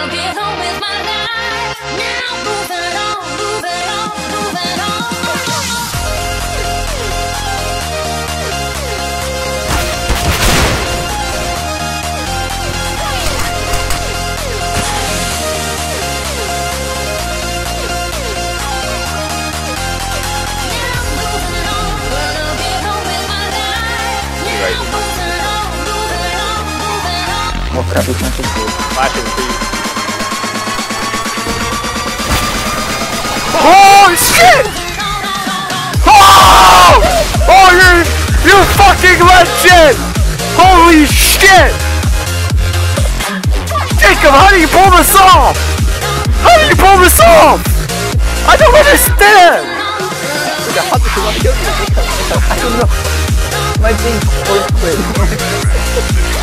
Gonna get on with my life. Shit! Oh! Oh, you you fucking legend! Holy shit! Jacob, how do you pull this off? How do you pull this off? I don't understand! I don't know. My thing quick.